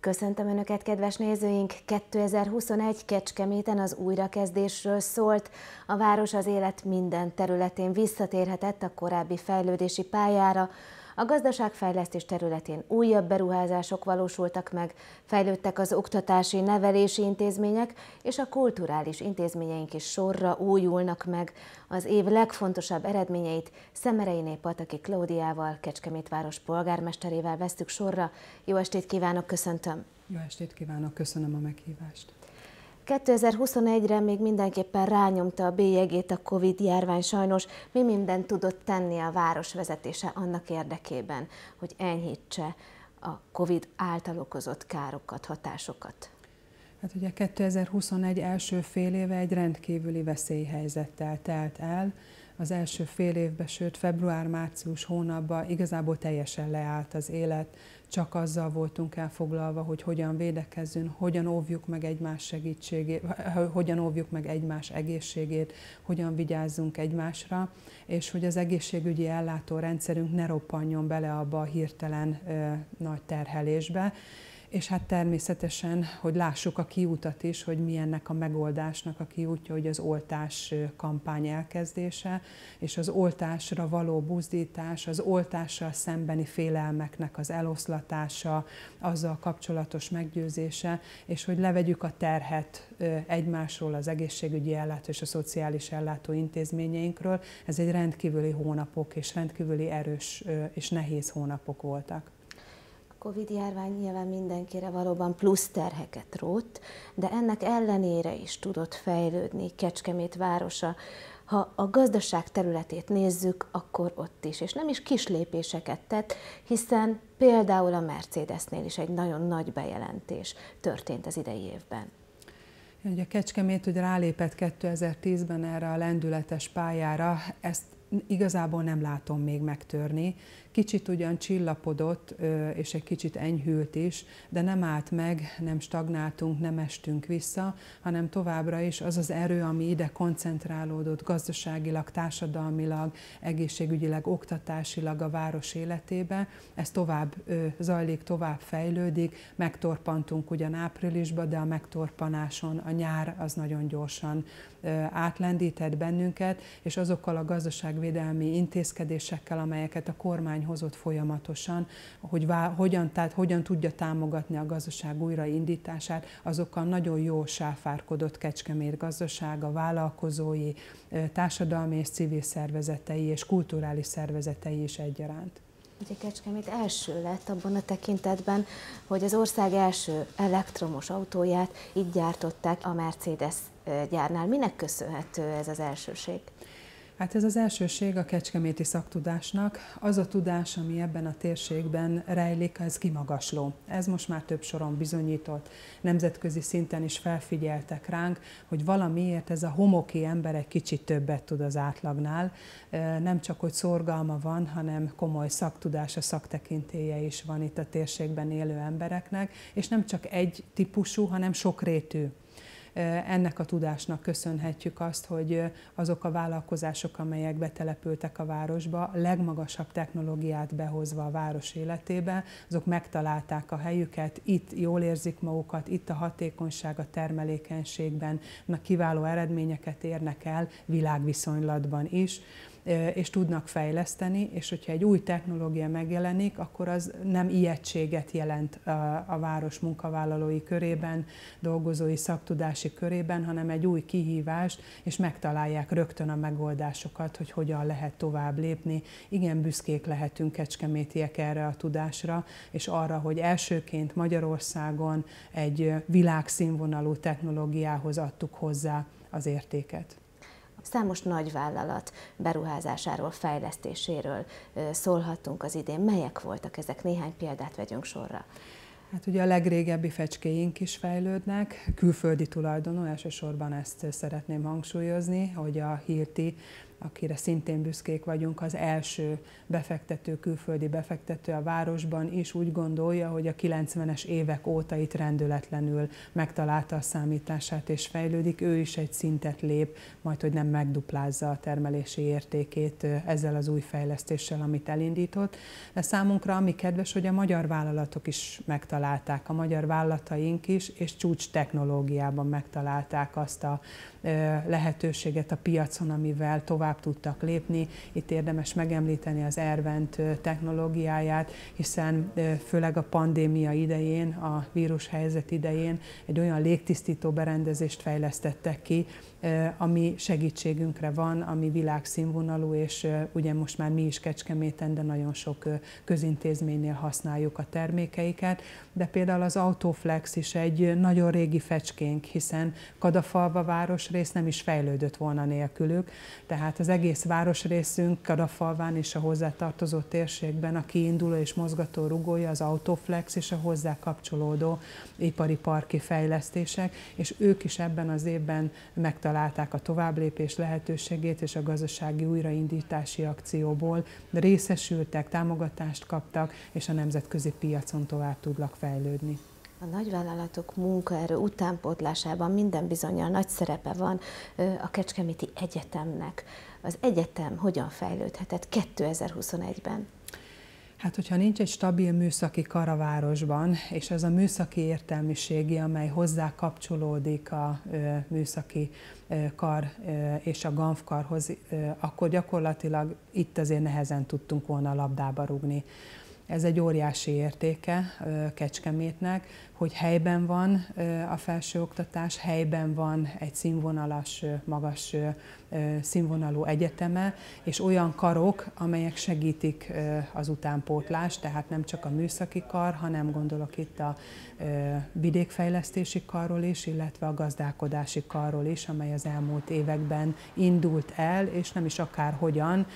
Köszöntöm Önöket, kedves nézőink! 2021 Kecskeméten az újrakezdésről szólt. A város az élet minden területén visszatérhetett a korábbi fejlődési pályára, a gazdaságfejlesztés területén újabb beruházások valósultak meg, fejlődtek az oktatási, nevelési intézmények, és a kulturális intézményeink is sorra újulnak meg. Az év legfontosabb eredményeit Szemereiné Pataki Klaudiával, Kecskemét város polgármesterével vesztük sorra. Jó estét kívánok, köszöntöm! Jó estét kívánok, köszönöm a meghívást! 2021-re még mindenképpen rányomta a bélyegét a Covid járvány sajnos. Mi mindent tudott tenni a város vezetése annak érdekében, hogy enyhítse a Covid által okozott károkat, hatásokat? Hát ugye 2021 első fél éve egy rendkívüli veszélyhelyzettel telt el, az első fél évben, sőt február-március hónapban igazából teljesen leállt az élet, csak azzal voltunk elfoglalva, hogy hogyan védekezzünk, hogyan óvjuk meg egymás segítségét, hogyan óvjuk meg egymás egészségét, hogyan vigyázzunk egymásra, és hogy az egészségügyi ellátórendszerünk ne roppanjon bele abba a hirtelen ö, nagy terhelésbe és hát természetesen, hogy lássuk a kiútat is, hogy mi ennek a megoldásnak a kiútja, hogy az oltás kampány elkezdése, és az oltásra való buzdítás, az oltással szembeni félelmeknek az eloszlatása, azzal kapcsolatos meggyőzése, és hogy levegyük a terhet egymásról, az egészségügyi ellátó és a szociális ellátó intézményeinkről. Ez egy rendkívüli hónapok és rendkívüli erős és nehéz hónapok voltak. Covid járvány nyilván mindenkire valóban plusz terheket rótt, de ennek ellenére is tudott fejlődni Kecskemét városa. Ha a gazdaság területét nézzük, akkor ott is, és nem is kis lépéseket tett, hiszen például a Mercedesnél is egy nagyon nagy bejelentés történt az idei évben. Ugye Kecskemét ugye rálépett 2010-ben erre a lendületes pályára, ezt igazából nem látom még megtörni. Kicsit ugyan csillapodott, és egy kicsit enyhült is, de nem állt meg, nem stagnáltunk, nem estünk vissza, hanem továbbra is az az erő, ami ide koncentrálódott gazdaságilag, társadalmilag, egészségügyileg, oktatásilag a város életébe, ez tovább zajlik, tovább fejlődik, megtorpantunk ugyan áprilisba, de a megtorpanáson a nyár az nagyon gyorsan átlendített bennünket, és azokkal a gazdaságvédelmi intézkedésekkel, amelyeket a kormány hozott folyamatosan, hogy vá, hogyan, tehát hogyan tudja támogatni a gazdaság újraindítását, azokkal nagyon jól sáfárkodott Kecskemét a vállalkozói, társadalmi és civil szervezetei és kulturális szervezetei is egyaránt. Ugye Kecskemét első lett abban a tekintetben, hogy az ország első elektromos autóját így gyártották a Mercedes gyárnál. Minek köszönhető ez az elsőség? Hát ez az elsőség a kecskeméti szaktudásnak. Az a tudás, ami ebben a térségben rejlik, ez kimagasló. Ez most már több soron bizonyított. Nemzetközi szinten is felfigyeltek ránk, hogy valamiért ez a homoki ember egy kicsit többet tud az átlagnál. Nem csak, hogy szorgalma van, hanem komoly szaktudása, szaktekintéje is van itt a térségben élő embereknek, és nem csak egy típusú, hanem sokrétű ennek a tudásnak köszönhetjük azt, hogy azok a vállalkozások, amelyek betelepültek a városba, legmagasabb technológiát behozva a város életébe, azok megtalálták a helyüket, itt jól érzik magukat, itt a hatékonyság, a termelékenységben, kiváló eredményeket érnek el világviszonylatban is és tudnak fejleszteni, és hogyha egy új technológia megjelenik, akkor az nem ijegységet jelent a város munkavállalói körében, dolgozói szaktudási körében, hanem egy új kihívást, és megtalálják rögtön a megoldásokat, hogy hogyan lehet tovább lépni. Igen, büszkék lehetünk kecskemétiek erre a tudásra, és arra, hogy elsőként Magyarországon egy világszínvonalú technológiához adtuk hozzá az értéket. Számos nagyvállalat beruházásáról, fejlesztéséről szólhatunk az idén. Melyek voltak ezek? Néhány példát vegyünk sorra. Hát ugye a legrégebbi fecskéink is fejlődnek, külföldi tulajdonú, elsősorban ezt szeretném hangsúlyozni, hogy a Hirti akire szintén büszkék vagyunk, az első befektető, külföldi befektető a városban is úgy gondolja, hogy a 90-es évek óta itt rendületlenül megtalálta a számítását és fejlődik. Ő is egy szintet lép, majd hogy nem megduplázza a termelési értékét ezzel az új fejlesztéssel, amit elindított. De számunkra ami kedves, hogy a magyar vállalatok is megtalálták, a magyar vállalataink is, és csúcs technológiában megtalálták azt a lehetőséget a piacon, amivel tovább tudtak lépni. Itt érdemes megemlíteni az Ervent technológiáját, hiszen főleg a pandémia idején, a vírushelyzet idején egy olyan légtisztító berendezést fejlesztettek ki, ami segítségünkre van, ami világszínvonalú, és ugye most már mi is Kecskeméten, de nagyon sok közintézménynél használjuk a termékeiket, de például az Autoflex is egy nagyon régi fecskénk, hiszen Kadafalva városrész nem is fejlődött volna nélkülük, tehát az egész városrészünk Kadafalván és a hozzátartozó térségben a kiinduló és mozgató rugója az Autoflex és a hozzá kapcsolódó ipari parki fejlesztések, és ők is ebben az évben megtalálták megtalálták a továbblépés lehetőségét, és a gazdasági újraindítási akcióból részesültek, támogatást kaptak, és a nemzetközi piacon tovább tudlak fejlődni. A nagyvállalatok munkaerő utánpótlásában minden bizonyal nagy szerepe van a Kecskeméti Egyetemnek. Az egyetem hogyan fejlődhetett 2021-ben? Hát, hogyha nincs egy stabil műszaki kar a városban, és ez a műszaki értelmiségi, amely hozzá kapcsolódik a műszaki kar és a GANF karhoz, akkor gyakorlatilag itt azért nehezen tudtunk volna labdába rugni. Ez egy óriási értéke Kecskemétnek, hogy helyben van a felsőoktatás, helyben van egy színvonalas, magas színvonalú egyeteme, és olyan karok, amelyek segítik az utánpótlást, tehát nem csak a műszaki kar, hanem gondolok itt a vidékfejlesztési karról is, illetve a gazdálkodási karról is, amely az elmúlt években indult el, és nem is akár hogyan.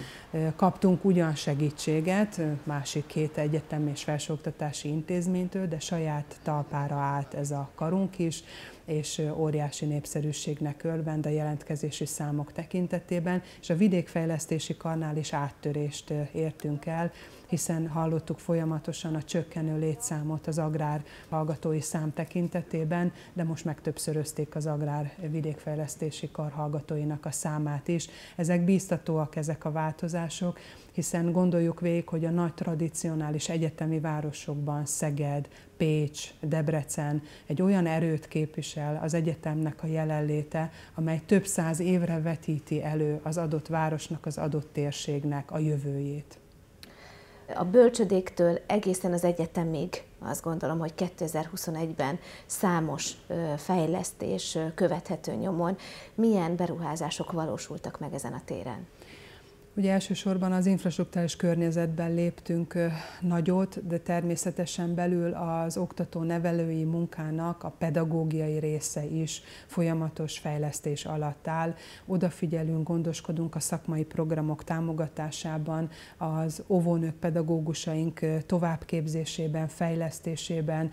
Kaptunk ugyan segítséget másik két egyetem és felsőoktatási intézménytől, de saját talpára állt ez a karunk is, és óriási népszerűségnek örvend a jelentkezési számok tekintetében, és a vidékfejlesztési karnál is áttörést értünk el, hiszen hallottuk folyamatosan a csökkenő létszámot az agrár hallgatói szám tekintetében, de most megtöbbszörözték az agrár vidékfejlesztési kar hallgatóinak a számát is. Ezek bíztatóak, ezek a változások, hiszen gondoljuk végig, hogy a nagy tradicionális egyetemi városokban Szeged, Pécs, Debrecen egy olyan erőt képvisel az egyetemnek a jelenléte, amely több száz évre vetíti elő az adott városnak, az adott térségnek a jövőjét. A bölcsödéktől egészen az egyetemig azt gondolom, hogy 2021-ben számos fejlesztés követhető nyomon. Milyen beruházások valósultak meg ezen a téren? Ugye elsősorban az infrastruktúrális környezetben léptünk nagyot, de természetesen belül az oktató-nevelői munkának a pedagógiai része is folyamatos fejlesztés alatt áll. Odafigyelünk, gondoskodunk a szakmai programok támogatásában, az óvónők pedagógusaink továbbképzésében, fejlesztésében,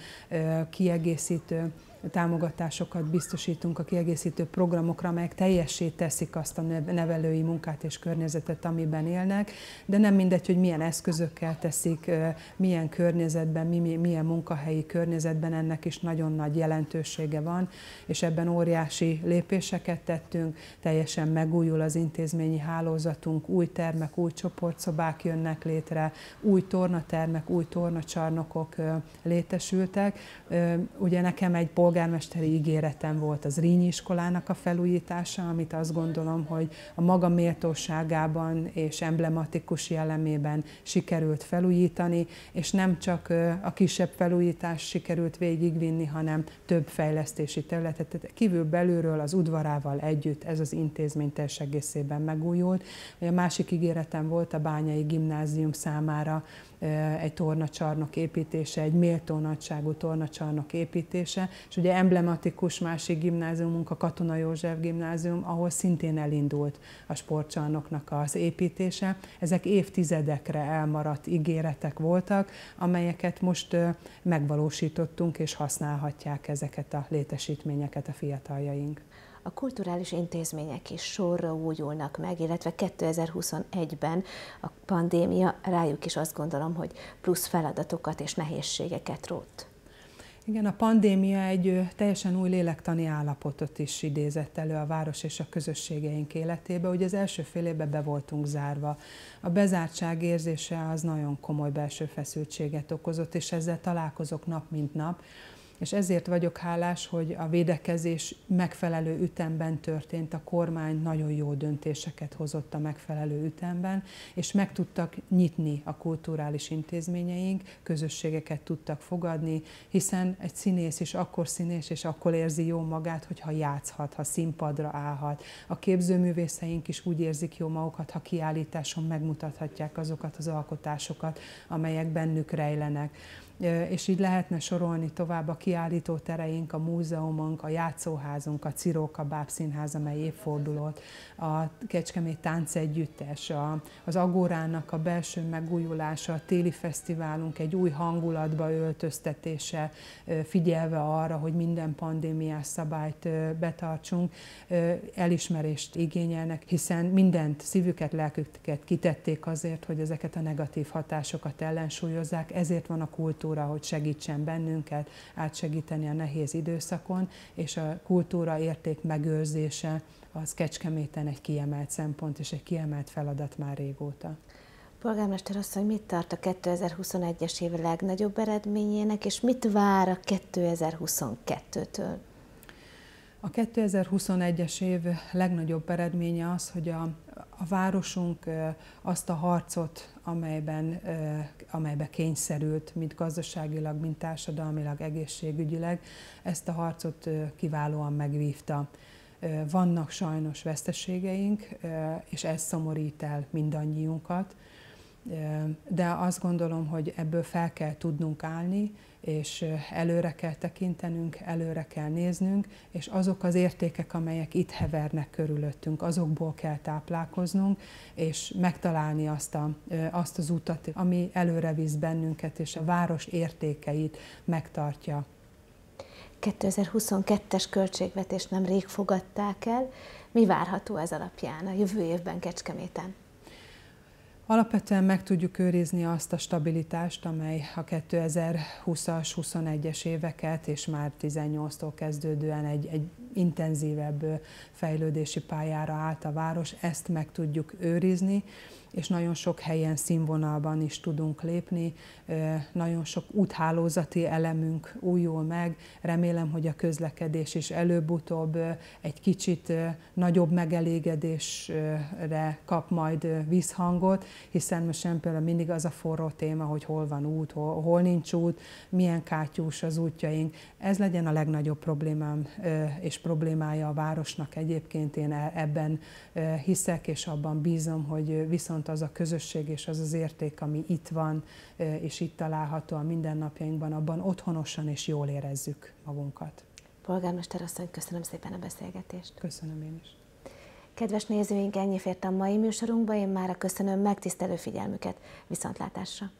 kiegészítő támogatásokat biztosítunk a kiegészítő programokra, amelyek teljessé teszik azt a nevelői munkát és környezetet, amiben élnek, de nem mindegy, hogy milyen eszközökkel teszik, milyen környezetben, milyen munkahelyi környezetben, ennek is nagyon nagy jelentősége van, és ebben óriási lépéseket tettünk, teljesen megújul az intézményi hálózatunk, új termek, új csoportszobák jönnek létre, új tornatermek, új tornacsarnokok létesültek. Ugye nekem egy polgármesteri ígéretem volt az Rínyi iskolának a felújítása, amit azt gondolom, hogy a maga méltóságában és emblematikus jellemében sikerült felújítani, és nem csak a kisebb felújítás sikerült végigvinni, hanem több fejlesztési területet. Kívül belülről az udvarával együtt ez az intézmény teljes egészében megújult. A másik ígéretem volt a Bányai Gimnázium számára, egy tornacsarnok építése, egy méltó nagyságú tornacsarnok építése, és ugye emblematikus másik gimnáziumunk a Katona József gimnázium, ahol szintén elindult a sportcsarnoknak az építése. Ezek évtizedekre elmaradt ígéretek voltak, amelyeket most megvalósítottunk, és használhatják ezeket a létesítményeket a fiataljaink. A kulturális intézmények is sorra újulnak meg, illetve 2021-ben a pandémia rájuk is azt gondolom, hogy plusz feladatokat és nehézségeket rótt. Igen, a pandémia egy teljesen új lélektani állapotot is idézett elő a város és a közösségeink életébe. Ugye az első fél évben be voltunk zárva. A bezártság érzése az nagyon komoly belső feszültséget okozott, és ezzel találkozok nap mint nap és ezért vagyok hálás, hogy a védekezés megfelelő ütemben történt, a kormány nagyon jó döntéseket hozott a megfelelő ütemben, és meg tudtak nyitni a kulturális intézményeink, közösségeket tudtak fogadni, hiszen egy színész is akkor színész, és akkor érzi jó magát, hogyha játszhat, ha színpadra állhat. A képzőművészeink is úgy érzik jó magukat, ha kiállításon megmutathatják azokat az alkotásokat, amelyek bennük rejlenek és így lehetne sorolni tovább a kiállító tereink, a múzeumunk, a játszóházunk, a Ciróka Bábszínház, amely évfordulót, a Kecskemét Táncegyüttes, a, az Agórának a belső megújulása, a téli fesztiválunk egy új hangulatba öltöztetése, figyelve arra, hogy minden pandémiás szabályt betartsunk, elismerést igényelnek, hiszen mindent, szívüket, lelküket kitették azért, hogy ezeket a negatív hatásokat ellensúlyozzák, ezért van a kultúra kultúra, hogy segítsen bennünket átsegíteni a nehéz időszakon, és a kultúra érték megőrzése az Kecskeméten egy kiemelt szempont és egy kiemelt feladat már régóta. Polgármester asszony, mit tart a 2021-es év legnagyobb eredményének, és mit vár a 2022-től? A 2021-es év legnagyobb eredménye az, hogy a, a városunk azt a harcot, amelyben, amelybe kényszerült, mint gazdaságilag, mint társadalmilag, egészségügyileg, ezt a harcot kiválóan megvívta. Vannak sajnos veszteségeink, és ez szomorít el mindannyiunkat, de azt gondolom, hogy ebből fel kell tudnunk állni, és előre kell tekintenünk, előre kell néznünk, és azok az értékek, amelyek itt hevernek körülöttünk, azokból kell táplálkoznunk, és megtalálni azt, a, azt az utat, ami előre visz bennünket, és a város értékeit megtartja. 2022-es költségvetést nem rég fogadták el. Mi várható ez alapján a jövő évben Kecskeméten? Alapvetően meg tudjuk őrizni azt a stabilitást, amely a 2020-as, 21-es éveket, és már 18-tól kezdődően egy, egy intenzívebb fejlődési pályára állt a város, ezt meg tudjuk őrizni, és nagyon sok helyen színvonalban is tudunk lépni, nagyon sok úthálózati elemünk újul meg, remélem, hogy a közlekedés is előbb-utóbb egy kicsit nagyobb megelégedésre kap majd vízhangot, hiszen most sem például mindig az a forró téma, hogy hol van út, hol, hol nincs út, milyen kátyús az útjaink. Ez legyen a legnagyobb problémám és problémája a városnak egyébként. Én e, ebben hiszek, és abban bízom, hogy viszont az a közösség és az az érték, ami itt van, és itt található a mindennapjainkban, abban otthonosan és jól érezzük magunkat. Polgármester asszony, köszönöm szépen a beszélgetést. Köszönöm én is. Kedves nézőink, ennyi fért a mai műsorunkba, én már köszönöm megtisztelő figyelmüket. Viszontlátásra!